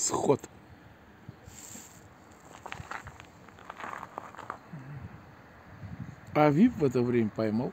сход. А ВИП в это время поймал